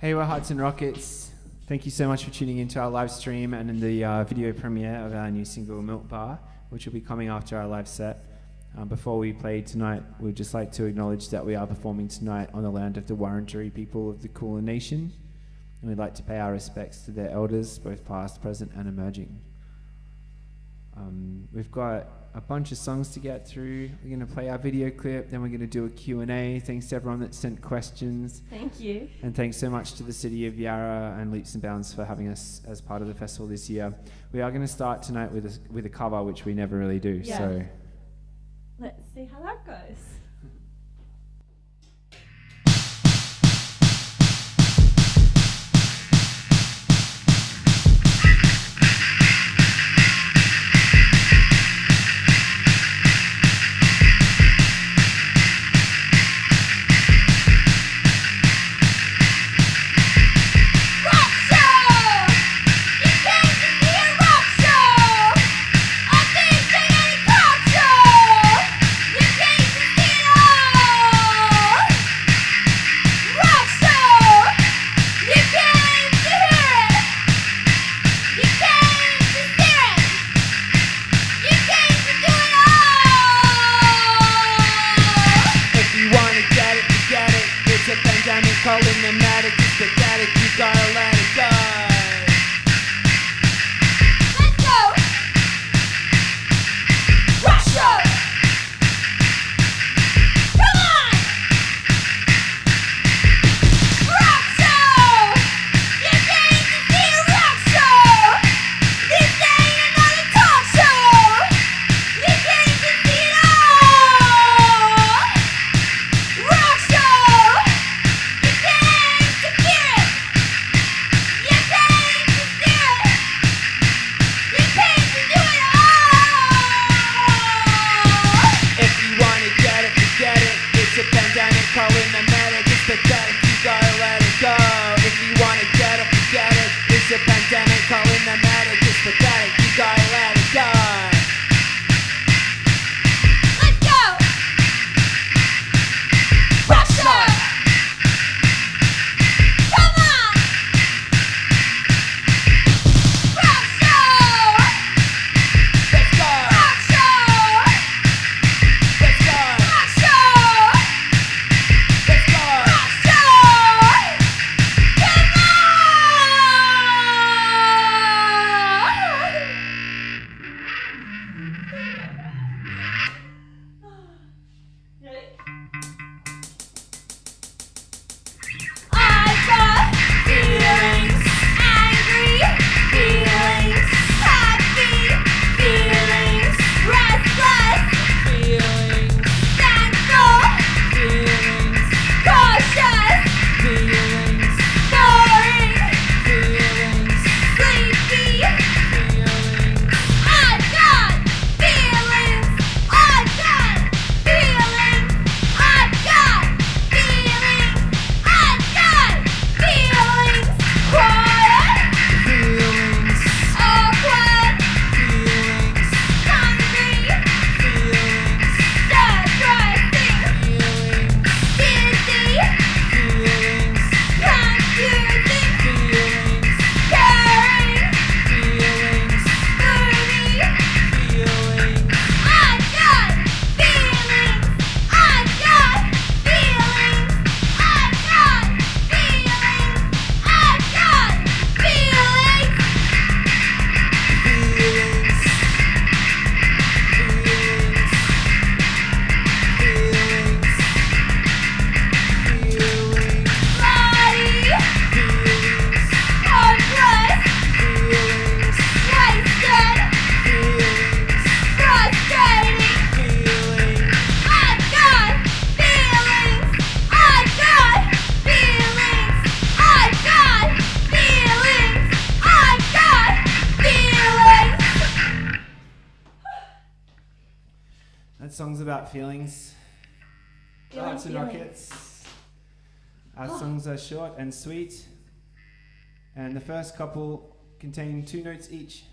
Hey, we're Hearts and Rockets. Thank you so much for tuning into our live stream and in the uh, video premiere of our new single Milk Bar, which will be coming after our live set. Um, before we play tonight, we'd just like to acknowledge that we are performing tonight on the land of the Wurundjeri people of the Kulin Nation, and we'd like to pay our respects to their elders, both past, present, and emerging. Um, we've got a bunch of songs to get through. We're going to play our video clip, then we're going to do a Q&A. Thanks to everyone that sent questions. Thank you. And thanks so much to the City of Yarra and Leaps and Bounds for having us as part of the festival this year. We are going to start tonight with a, with a cover, which we never really do. Yeah. So Let's see how that goes. That song's about feelings. Feeling Hearts and rockets. Our songs are short and sweet, and the first couple contain two notes each.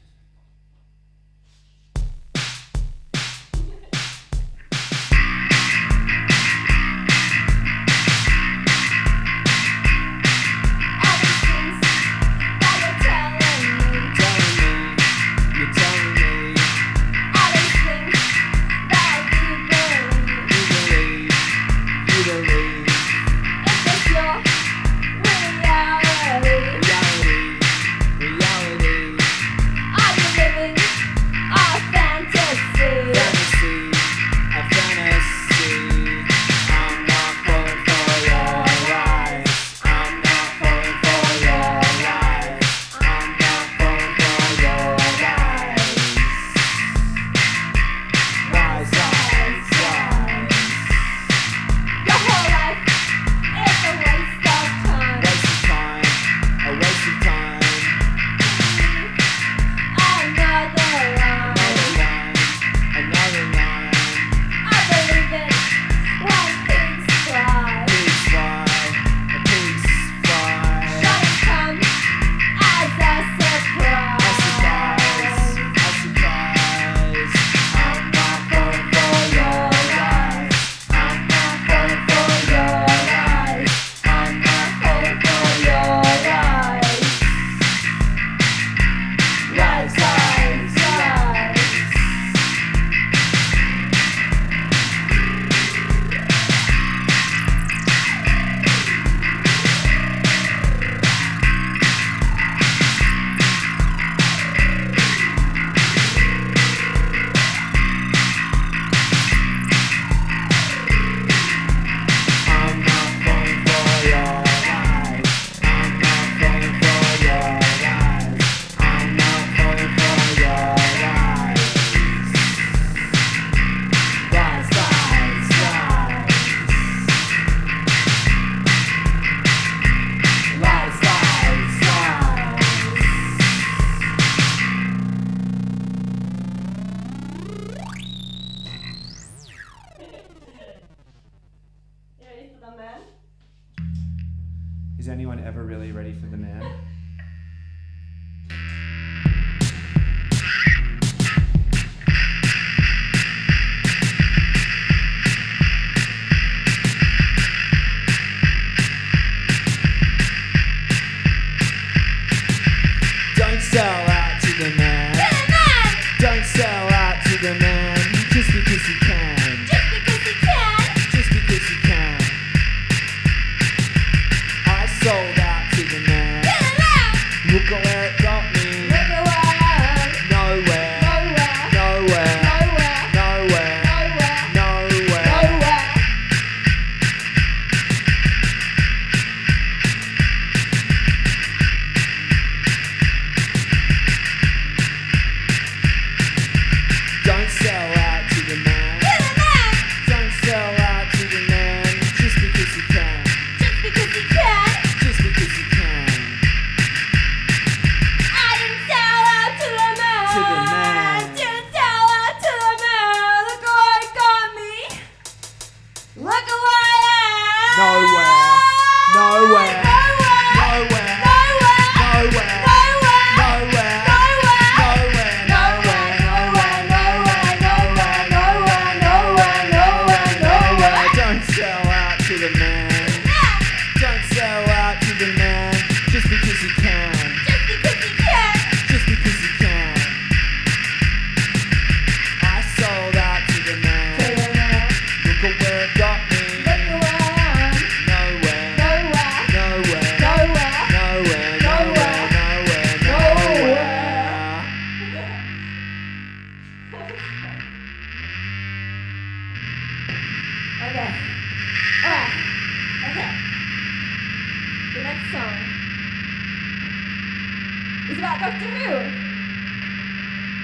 Doctor Who.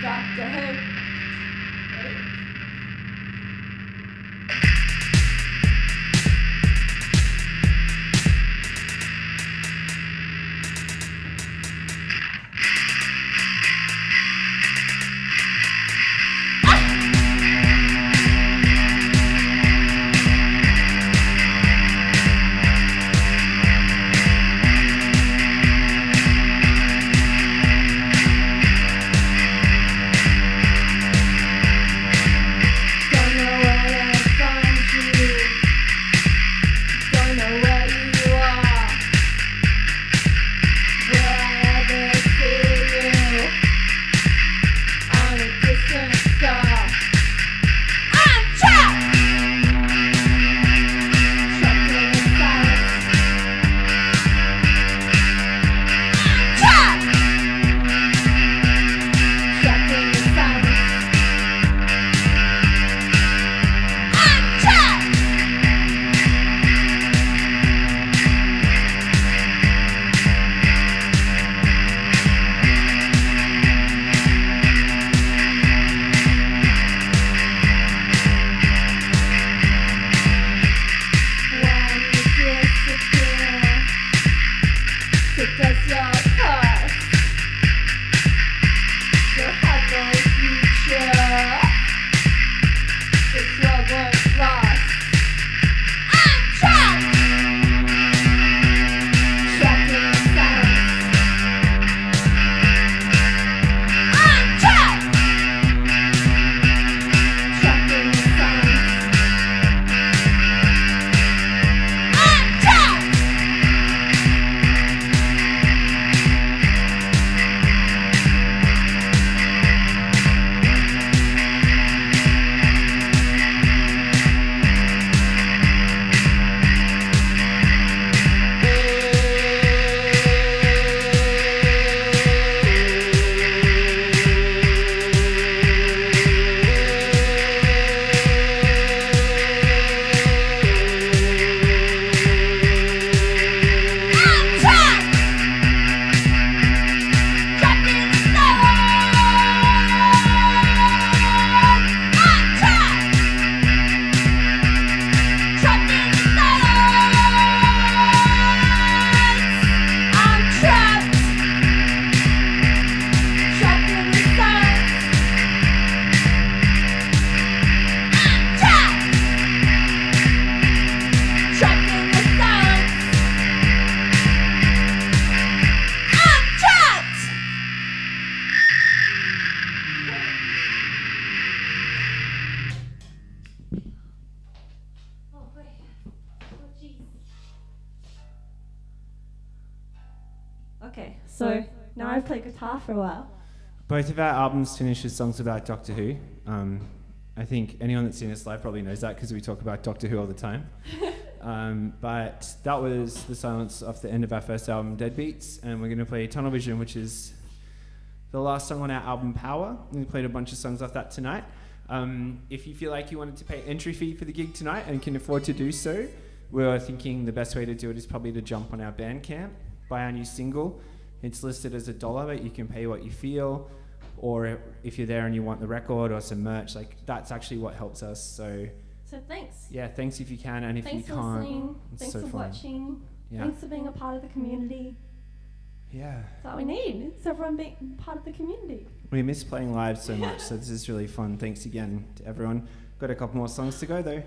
Doctor Who. I've played guitar for a while. Both of our albums finish with songs about Doctor Who. Um, I think anyone that's seen us live probably knows that because we talk about Doctor Who all the time. um, but that was the silence off the end of our first album, Deadbeats, and we're going to play Tunnel Vision, which is the last song on our album, Power. We played a bunch of songs off that tonight. Um, if you feel like you wanted to pay entry fee for the gig tonight and can afford to do so, we're thinking the best way to do it is probably to jump on our Bandcamp, buy our new single. It's listed as a dollar, but you can pay what you feel. Or if you're there and you want the record or some merch, like that's actually what helps us. So So thanks. yeah, thanks if you can, and if thanks you can't, listening. Thanks so for fun. watching. yeah, Thanks for being a part of the community. yeah. That's what we need. It's everyone being part of the community. We miss playing live so much, so this is really fun. Thanks again to everyone. Got a couple more songs to go though.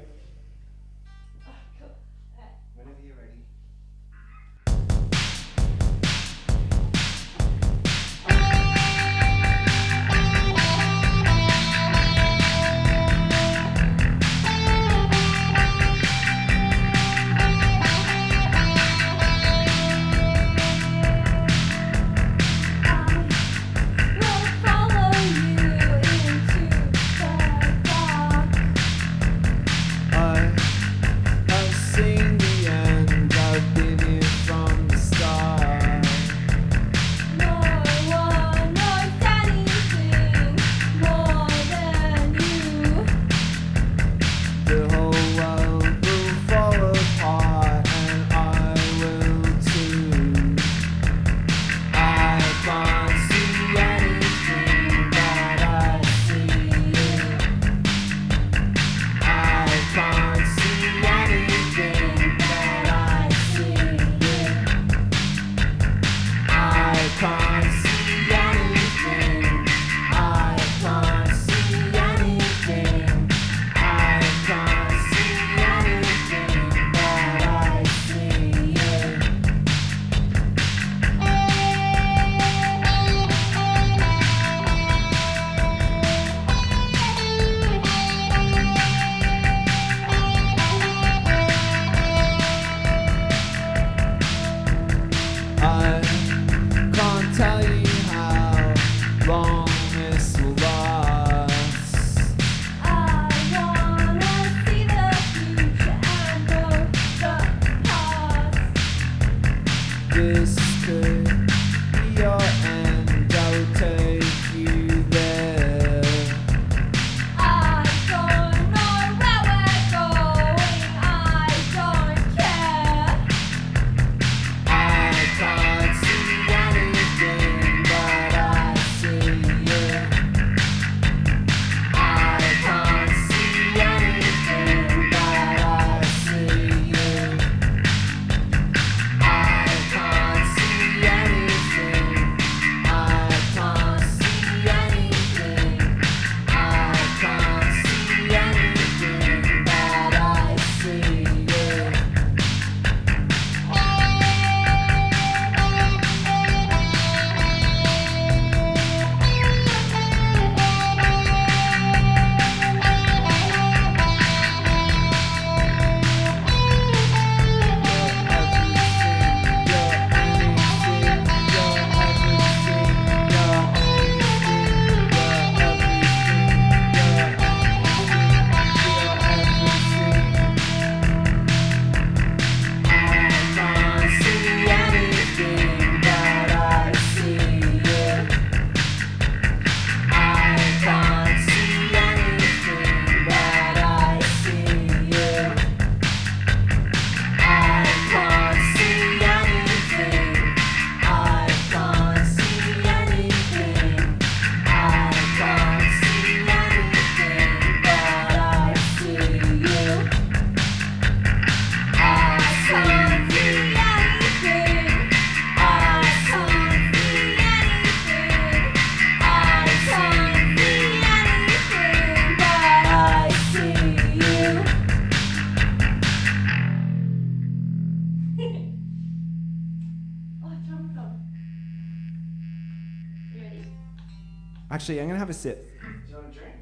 Actually, I'm gonna have a sip. Do you want a drink?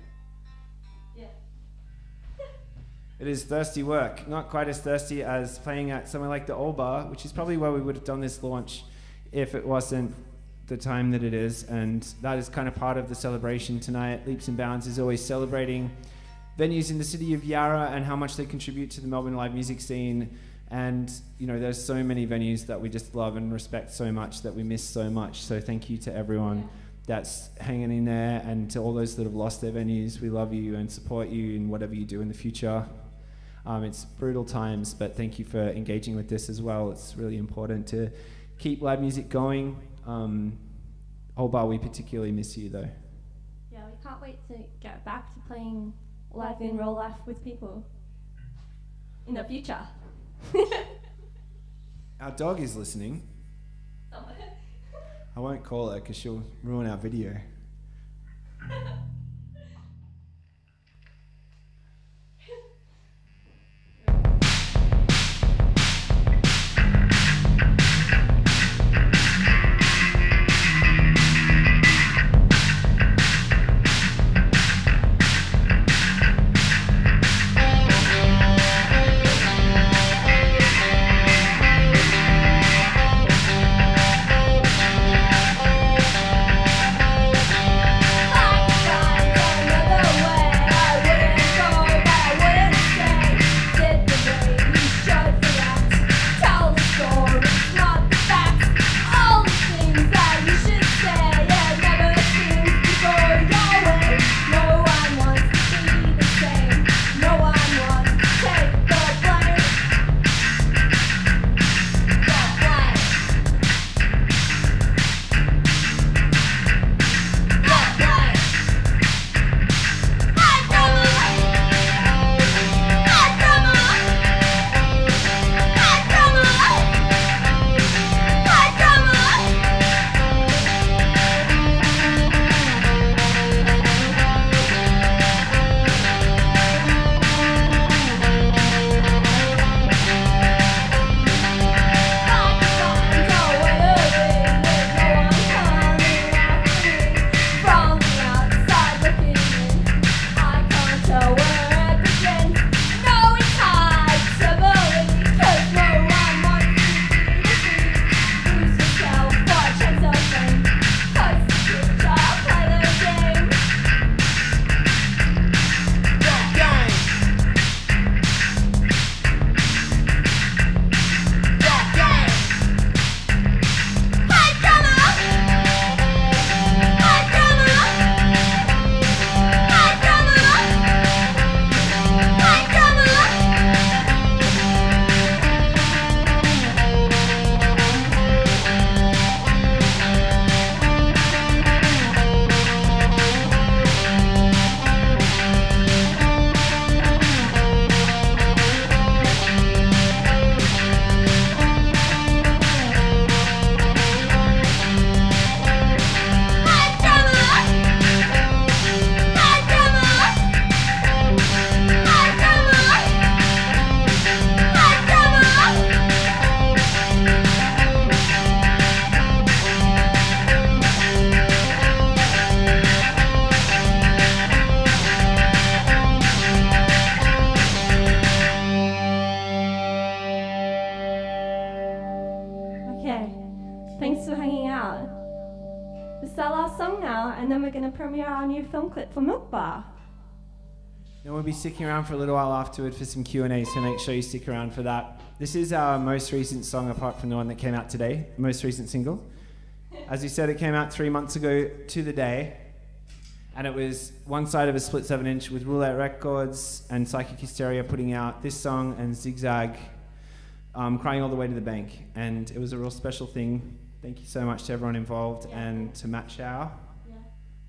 Yeah. It is thirsty work. Not quite as thirsty as playing at somewhere like the Old Bar, which is probably where we would have done this launch if it wasn't the time that it is. And that is kind of part of the celebration tonight. Leaps and Bounds is always celebrating venues in the city of Yarra and how much they contribute to the Melbourne live music scene. And you know, there's so many venues that we just love and respect so much that we miss so much. So thank you to everyone that's hanging in there, and to all those that have lost their venues. We love you and support you in whatever you do in the future. Um, it's brutal times, but thank you for engaging with this as well. It's really important to keep live music going. Um, Old Bar, we particularly miss you though. Yeah, we can't wait to get back to playing live in real life with people in the future. Our dog is listening. I won't call her because she'll ruin our video. we'll be sticking around for a little while afterward for some Q&A, so make sure you stick around for that. This is our most recent song, apart from the one that came out today, most recent single. As you said, it came out three months ago to the day, and it was one side of a split seven inch with Roulette Records and Psychic Hysteria putting out this song and Zigzag um, crying all the way to the bank. And it was a real special thing. Thank you so much to everyone involved and to Matt Chow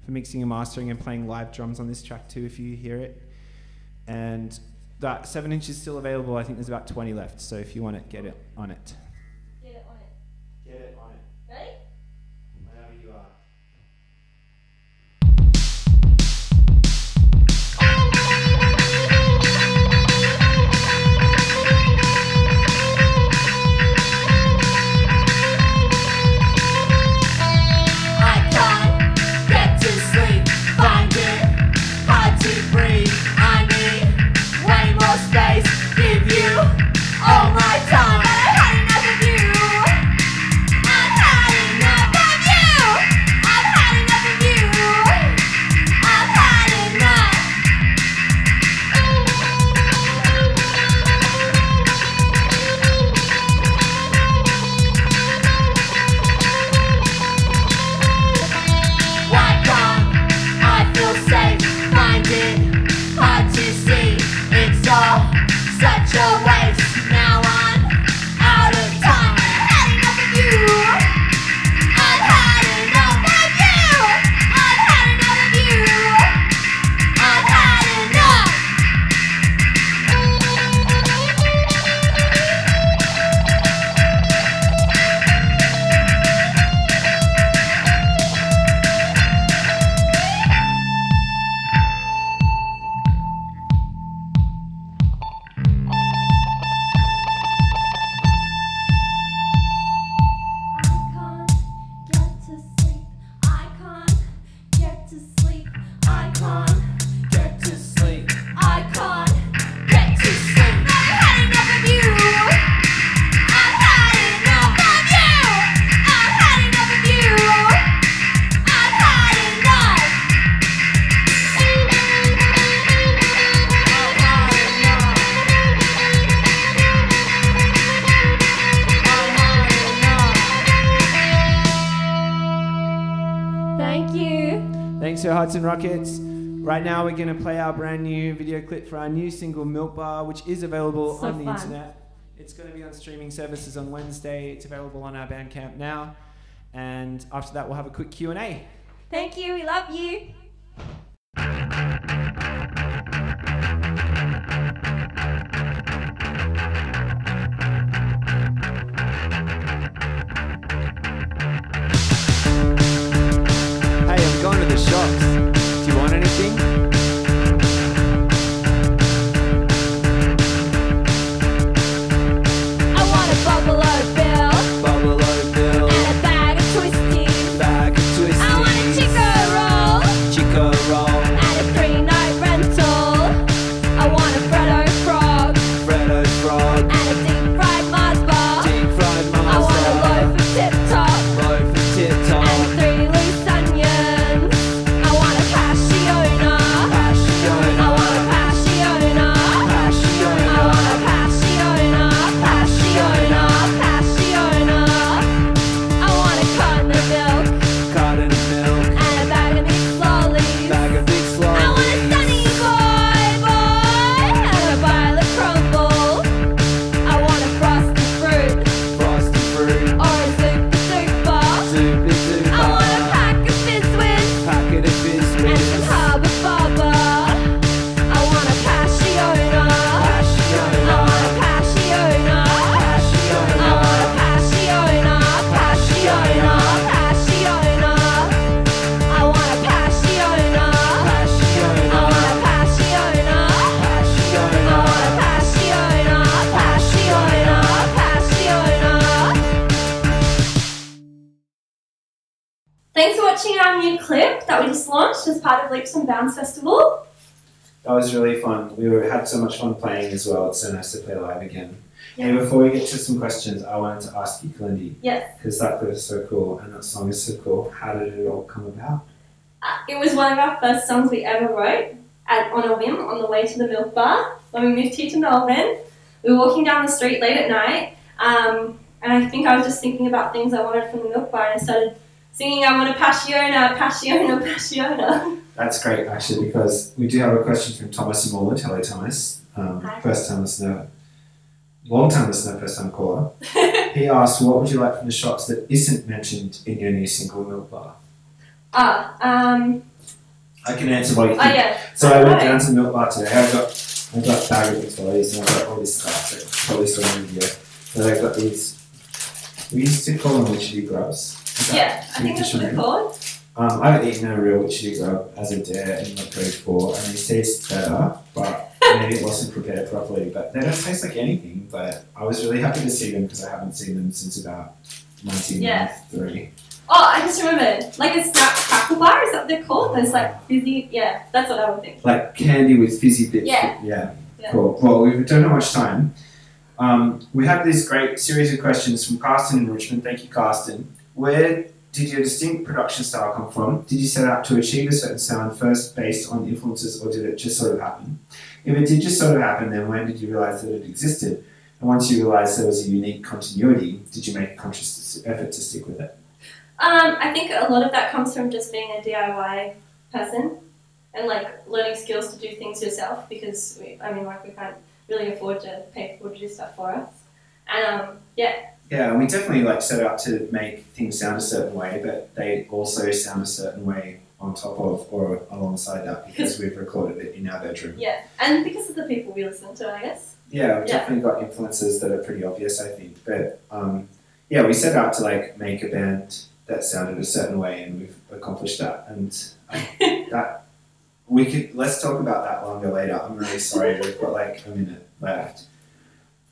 for mixing and mastering and playing live drums on this track too, if you hear it. And that seven inch is still available. I think there's about 20 left. So if you want it, get it on it. Rockets. Right now, we're going to play our brand new video clip for our new single Milk Bar, which is available So on the fun. internet. It's going to be on streaming services on Wednesday. It's available on our Bandcamp now. And after that, we'll have a quick Q&A. Thank you. We love you. Hey, anything? Clip that we just launched as part of Leaps and Bounds Festival. That was really fun. We were, had so much fun playing as well. It's so nice to play live again. And before we get to some questions, I wanted to ask you, Kalindy, Yes. because that clip is so cool and that song is so cool. How did it all come about? Uh, it was one of our first songs we ever wrote at, on a whim on the way to the milk bar when we moved here to Melbourne. We were walking down the street late at night, um, and I think I was just thinking about things I wanted from the milk bar, and I started singing, I want a passiona, passiona, passiona. That's great, actually, because we do have a question from Thomas Morland. Hello, Thomas. Um, Hi. first time listener, long time listener, first time caller. He asked, What would you like from the shops that isn't mentioned in your new single Milk Bar? ah, um, I can answer what you oh yeah. So I went down to Milk Bar today. I got I got bag of toys and I got all this stuff that probably saw in the video. But I got these. We used to call them witchetty grubs. Is that Yeah, I too think that's what they're called. Um, I've eaten a real witchetty grub as a dare in like grade four, and it tastes better, but maybe it wasn't prepared properly. But they don't taste like anything. But I was really happy to see them because I haven't seen them since about 1993. Oh, I just remembered. Like a snap crackle bar, is that what they're called? There's like fizzy, yeah, that's what I would think. Like candy with fizzy bits. Yeah. Yeah. Yeah. Cool. Well, we don't have much time. Um, we have this great series of questions from Carsten in Richmond. Thank you, Carsten. Where did your distinct production style come from? Did you set out to achieve a certain sound first based on influences, or did it just sort of happen? If it did just sort of happen, then when did you realize that it existed? And once you realized there was a unique continuity, did you make a conscious effort to stick with it? Um, I think a lot of that comes from just being a DIY person and like learning skills to do things yourself because we, I mean, like we can't really afford to pay people to do stuff for us. And um, yeah, Yeah, and we definitely like set out to make things sound a certain way, but they also sound a certain way on top of or alongside that because we've recorded it in our bedroom. yeah, and because of the people we listen to, I guess. Yeah, we've Yeah. definitely got influences that are pretty obvious, I think. But um, yeah, we set out to like make a band that sounded a certain way, and we've accomplished that. And um, that we could let's talk about that longer later. I'm really sorry, we've got like a minute left.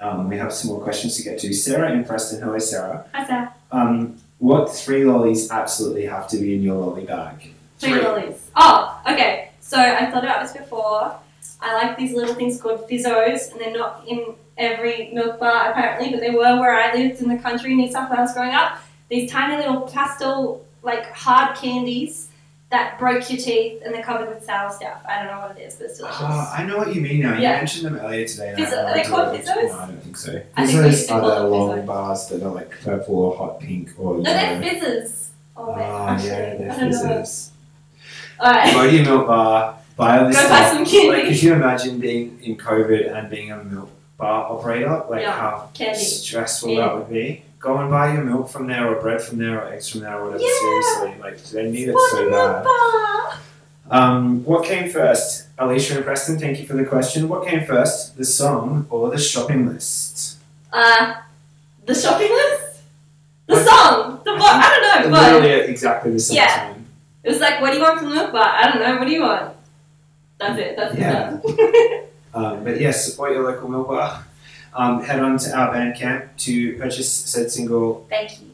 Um, we have some more questions to get to. Sarah in Preston, hello Sarah. Hi, Sarah. Um, what three lollies absolutely have to be in your lolly bag? Three lollies. Oh, okay. So I thought about this before. I like these little things called fizzos, and they're not in every milk bar apparently, but they were where I lived in the country New South Wales growing up. These tiny little pastel, like hard candies that broke your teeth, and they're covered with sour stuff. I don't know what it is, but it's delicious. Oh, I know what you mean now. You Yeah. mentioned them earlier today. and I Fizzo- had no are they called what fizzos? No, I don't think so. I think we used Fizzos to are call the them long fizzo. bars that are like purple or hot pink or no, they're yellow. fizzes. Oh, wait, Ah, actually, yeah, they're I don't know. fizzes. Alright. Go to your milk bar, buy all this Go buy stuff. some candy. Like, could you imagine being in COVID and being a milk bar operator? Like Yeah. how Candy. stressful Yeah. that would be. Go and buy your milk from there, or bread from there, or eggs from there, or whatever. Yeah. Seriously, like they need it so bad. Um, what came first? Alicia and Preston, thank you for the question. What came first, the song or the shopping list? Uh, the shopping list? The What? song! The book! I don't know, but Literally exactly the same Yeah. time. it was like, what do you want from the milk bar? I don't know, what do you want? That's it, that's Yeah. it. Um, but yes, support your local milk bar. Um, head on to our Bandcamp to purchase said single Thank you.